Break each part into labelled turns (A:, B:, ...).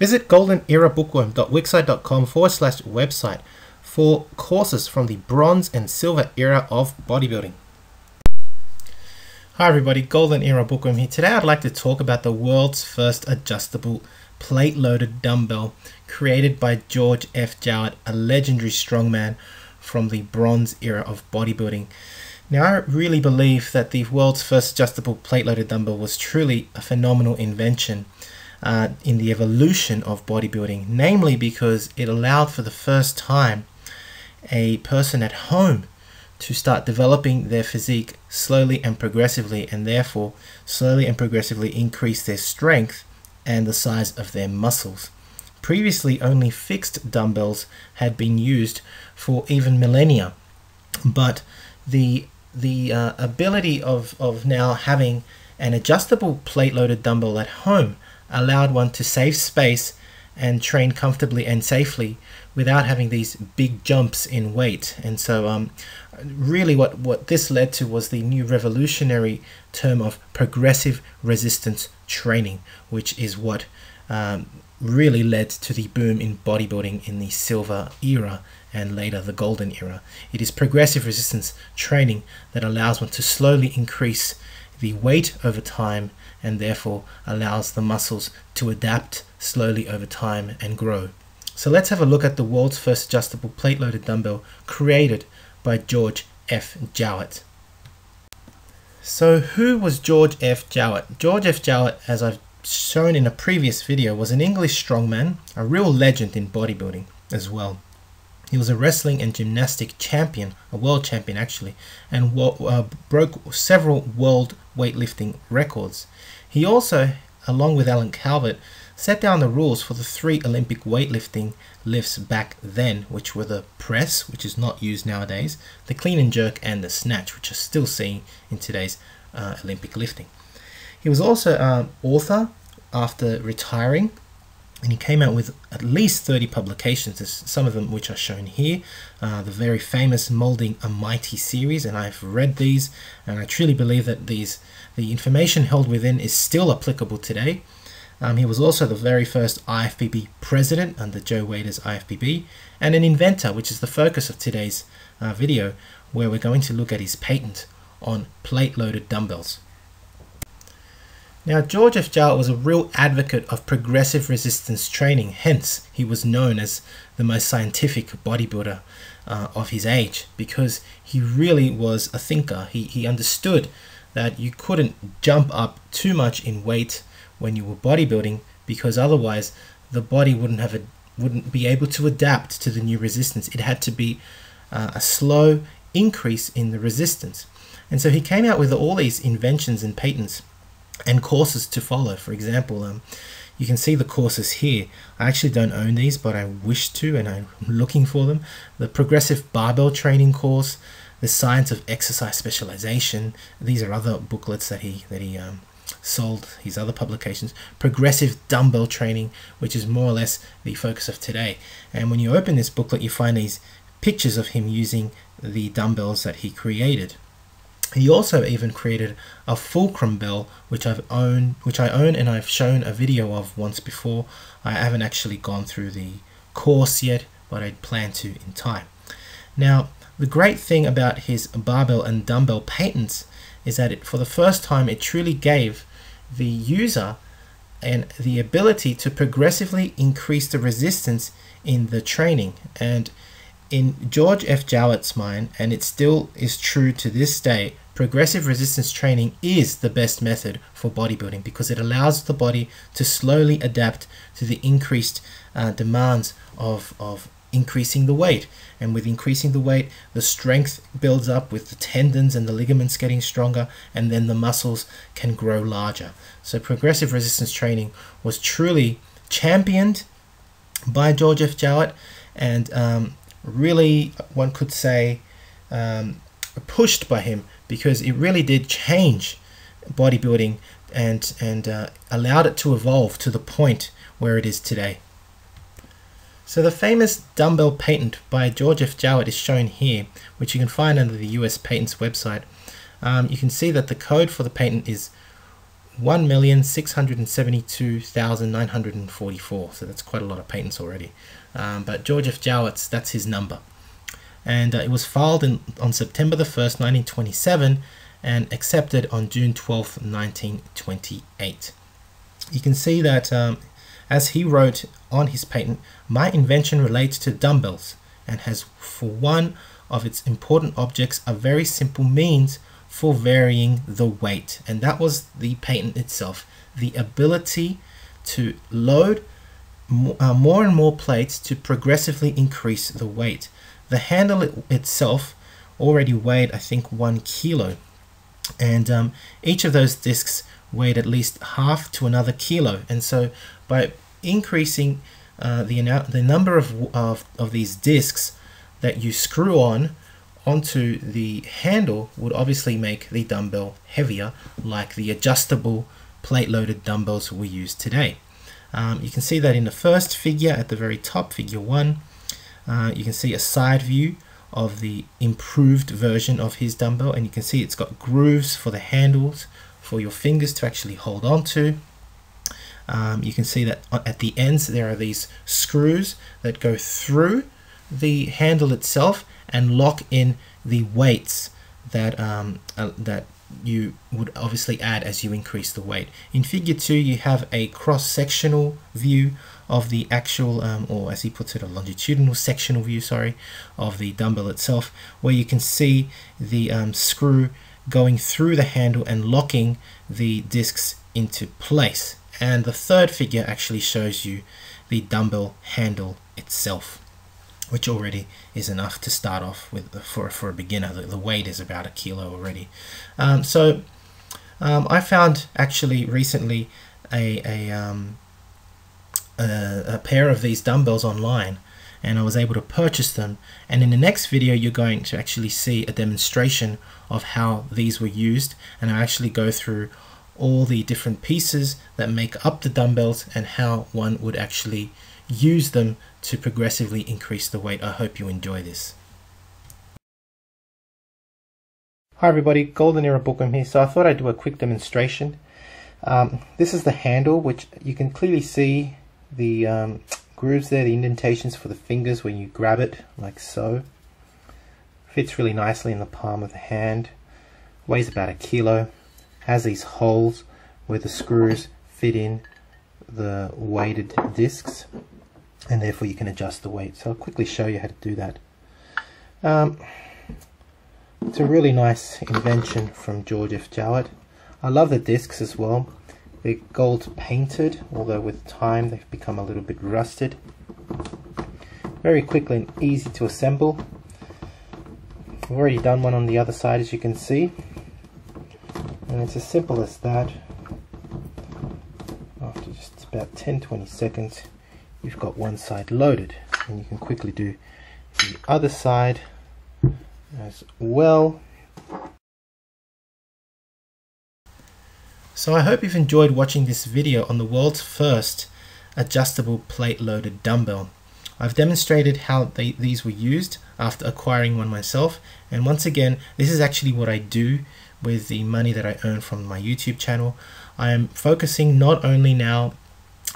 A: Visit goldenerabookworm.wixsite.com forward slash website for courses from the bronze and silver era of bodybuilding. Hi everybody, Golden Era Bookworm here. Today I'd like to talk about the world's first adjustable plate-loaded dumbbell created by George F. Jowett, a legendary strongman from the bronze era of bodybuilding. Now I really believe that the world's first adjustable plate-loaded dumbbell was truly a phenomenal invention uh, in the evolution of bodybuilding, namely because it allowed for the first time a person at home to start developing their physique slowly and progressively, and therefore slowly and progressively increase their strength and the size of their muscles. Previously, only fixed dumbbells had been used for even millennia, but the the uh, ability of, of now having an adjustable plate loaded dumbbell at home allowed one to save space and train comfortably and safely without having these big jumps in weight. And so, um, really, what, what this led to was the new revolutionary term of progressive resistance training, which is what um, really led to the boom in bodybuilding in the silver era and later the golden era. It is progressive resistance training that allows one to slowly increase the weight over time and therefore allows the muscles to adapt slowly over time and grow. So let's have a look at the world's first adjustable plate loaded dumbbell created by George F. Jowett. So who was George F. Jowett? George F. Jowett, as I've shown in a previous video, was an English strongman, a real legend in bodybuilding as well. He was a wrestling and gymnastic champion, a world champion actually, and uh, broke several world weightlifting records. He also, along with Alan Calvert, set down the rules for the three Olympic weightlifting lifts back then, which were the press, which is not used nowadays, the clean and jerk, and the snatch, which are still seen in today's uh, Olympic lifting. He was also an author after retiring, and he came out with at least 30 publications, There's some of them which are shown here. Uh, the very famous Molding a Mighty series, and I've read these, and I truly believe that these the information held within is still applicable today. Um, he was also the very first IFBB president under Joe Weider's IFBB and an inventor, which is the focus of today's uh, video, where we're going to look at his patent on plate-loaded dumbbells. Now, George F. Jowett was a real advocate of progressive resistance training, hence, he was known as the most scientific bodybuilder uh, of his age because he really was a thinker. He, he understood that you couldn't jump up too much in weight when you were bodybuilding because otherwise the body wouldn't have a wouldn't be able to adapt to the new resistance. It had to be uh, a slow increase in the resistance. And so he came out with all these inventions and patents and courses to follow. For example, um, you can see the courses here. I actually don't own these, but I wish to and I'm looking for them. The Progressive Barbell Training course, the Science of Exercise Specialization. These are other booklets that he, that he um, sold his other publications, Progressive Dumbbell Training, which is more or less the focus of today. And when you open this booklet, you find these pictures of him using the dumbbells that he created. He also even created a fulcrum bell, which I've owned, which I own, and I've shown a video of once before. I haven't actually gone through the course yet, but I plan to in time. Now, the great thing about his barbell and dumbbell patents is that it, for the first time it truly gave the user and the ability to progressively increase the resistance in the training and in George F. Jowett's mind, and it still is true to this day, progressive resistance training is the best method for bodybuilding because it allows the body to slowly adapt to the increased uh, demands of, of increasing the weight. And with increasing the weight, the strength builds up with the tendons and the ligaments getting stronger, and then the muscles can grow larger. So, progressive resistance training was truly championed by George F. Jowett, and um, really, one could say, um, pushed by him because it really did change bodybuilding and and uh, allowed it to evolve to the point where it is today. So the famous dumbbell patent by George F. Jowett is shown here, which you can find under the US Patents website. Um, you can see that the code for the patent is 1,672,944. So that's quite a lot of patents already. Um, but George F. Jowett's, that's his number. And uh, it was filed in, on September the 1st, 1927 and accepted on June 12th, 1928. You can see that um, as he wrote on his patent, my invention relates to dumbbells and has for one of its important objects a very simple means for varying the weight. And that was the patent itself, the ability to load more and more plates to progressively increase the weight. The handle it itself already weighed, I think, one kilo. And um, each of those discs weighed at least half to another kilo. And so by increasing uh, the, the number of, of, of these discs that you screw on onto the handle would obviously make the dumbbell heavier like the adjustable plate loaded dumbbells we use today. Um, you can see that in the first figure at the very top, figure one, uh, you can see a side view of the improved version of his dumbbell and you can see it's got grooves for the handles for your fingers to actually hold on to. Um, you can see that at the ends there are these screws that go through the handle itself and lock in the weights that um, uh, that you would obviously add as you increase the weight. In figure 2 you have a cross-sectional view of the actual um, or as he puts it a longitudinal sectional view sorry of the dumbbell itself where you can see the um, screw going through the handle and locking the discs into place and the third figure actually shows you the dumbbell handle itself which already is enough to start off with for, for a beginner. The, the weight is about a kilo already. Um, so um, I found actually recently a, a, um, a, a pair of these dumbbells online and I was able to purchase them and in the next video you're going to actually see a demonstration of how these were used and I actually go through all the different pieces that make up the dumbbells and how one would actually use them to progressively increase the weight. I hope you enjoy this. Hi everybody, Golden Era Bookworm here. So I thought I'd do a quick demonstration. Um, this is the handle, which you can clearly see the um, grooves there, the indentations for the fingers when you grab it, like so. Fits really nicely in the palm of the hand. Weighs about a kilo. Has these holes where the screws fit in the weighted discs and therefore you can adjust the weight. So I'll quickly show you how to do that. Um, it's a really nice invention from George F. Jowett. I love the discs as well. They're gold painted, although with time they've become a little bit rusted. Very quickly and easy to assemble. I've already done one on the other side as you can see. And it's as simple as that. After just about 10-20 seconds you've got one side loaded and you can quickly do the other side as well. So I hope you've enjoyed watching this video on the world's first adjustable plate loaded dumbbell. I've demonstrated how they, these were used after acquiring one myself and once again this is actually what I do with the money that I earn from my YouTube channel. I am focusing not only now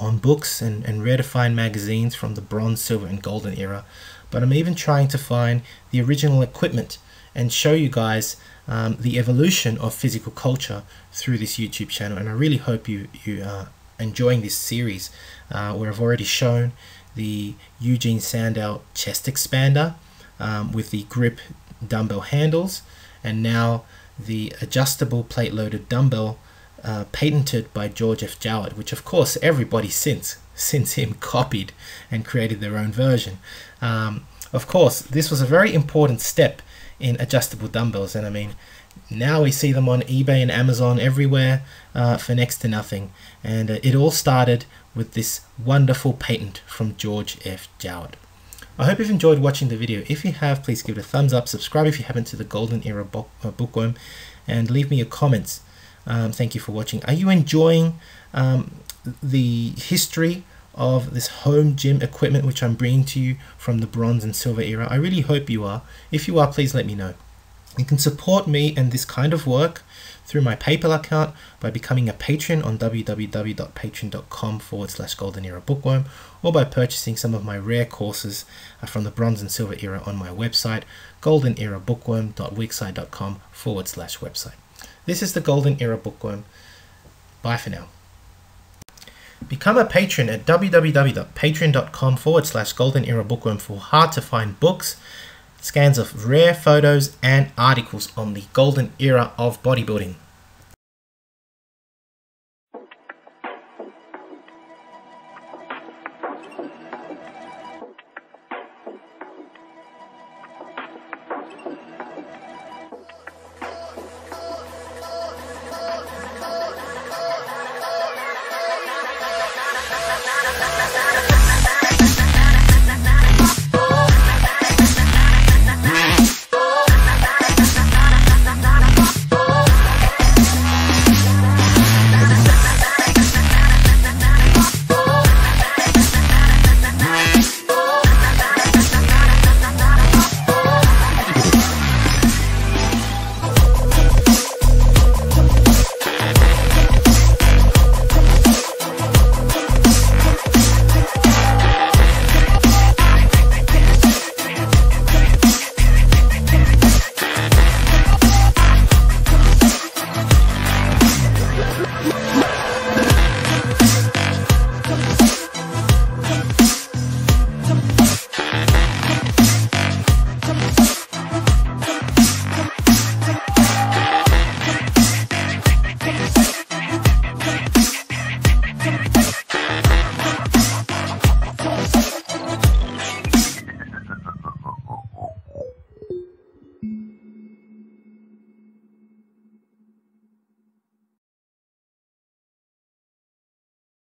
A: on books and, and rare to find magazines from the bronze, silver, and golden era. But I'm even trying to find the original equipment and show you guys um, the evolution of physical culture through this YouTube channel. And I really hope you, you are enjoying this series uh, where I've already shown the Eugene Sandow chest expander um, with the grip dumbbell handles and now the adjustable plate loaded dumbbell uh, patented by George F. Jowett, which of course everybody since since him copied and created their own version. Um, of course, this was a very important step in adjustable dumbbells, and I mean, now we see them on eBay and Amazon everywhere uh, for next to nothing. And uh, it all started with this wonderful patent from George F. Jowett. I hope you've enjoyed watching the video. If you have, please give it a thumbs up, subscribe if you haven't to the Golden Era uh, Bookworm, and leave me your comments. Um, thank you for watching. Are you enjoying um, the history of this home gym equipment which I'm bringing to you from the bronze and silver era? I really hope you are. If you are, please let me know. You can support me and this kind of work through my PayPal account by becoming a patron on www.patreon.com forward slash golden era bookworm or by purchasing some of my rare courses uh, from the bronze and silver era on my website goldenerabookworm.wixsite.com forward slash website. This is the Golden Era Bookworm. Bye for now. Become a patron at www.patreon.com forward slash golden era bookworm for hard to find books, scans of rare photos, and articles on the golden era of bodybuilding.